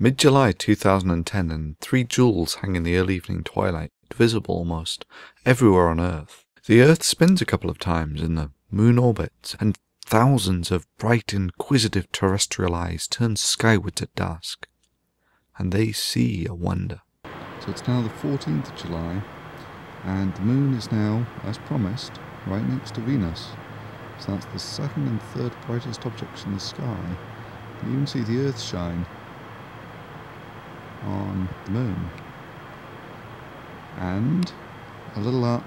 Mid July 2010, and three jewels hang in the early evening twilight, visible almost everywhere on Earth. The Earth spins a couple of times in the moon orbit, and thousands of bright, inquisitive terrestrial eyes turn skyward at dusk, and they see a wonder. So it's now the 14th of July, and the moon is now, as promised, right next to Venus. So that's the second and third brightest objects in the sky. You can see the Earth shine on the moon. And a little up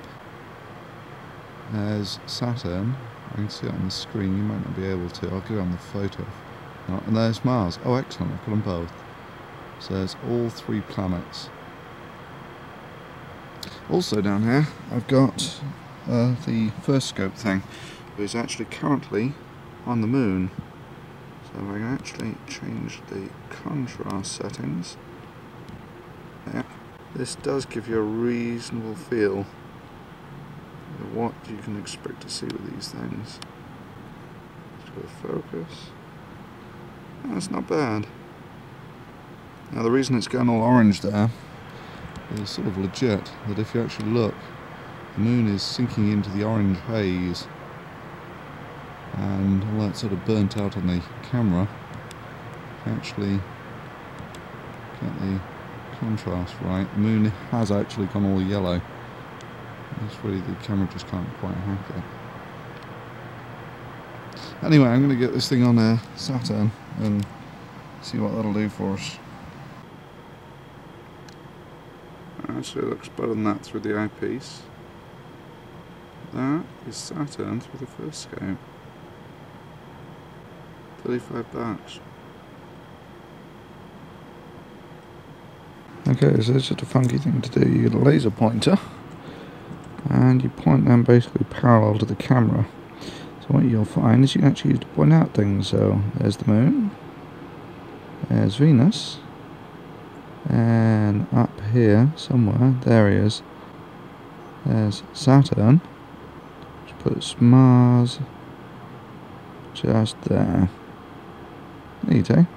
there's Saturn. I can see it on the screen, you might not be able to. I'll get on the photo. and there's Mars. Oh, excellent, I've got them both. So there's all three planets. Also down here, I've got uh, the Firstscope thing, which is actually currently on the moon. So I can actually change the contrast settings. Yeah, this does give you a reasonable feel of what you can expect to see with these things. Let's focus. That's not bad. Now the reason it's going all orange there is sort of legit, that if you actually look, the moon is sinking into the orange haze and all that sort of burnt out on the camera actually get the contrast right. The moon has actually gone all yellow. That's really the camera just can't quite hack it. Anyway, I'm going to get this thing on uh, Saturn and see what that'll do for us. Actually, it looks better than that through the eyepiece. That is Saturn through the Firstscope. 35 bucks. Okay, so it's just a funky thing to do. You get a laser pointer and you point them basically parallel to the camera. So what you'll find is you can actually point out things. So there's the moon, there's Venus, and up here somewhere, there he is, there's Saturn, which puts Mars just there. There you go.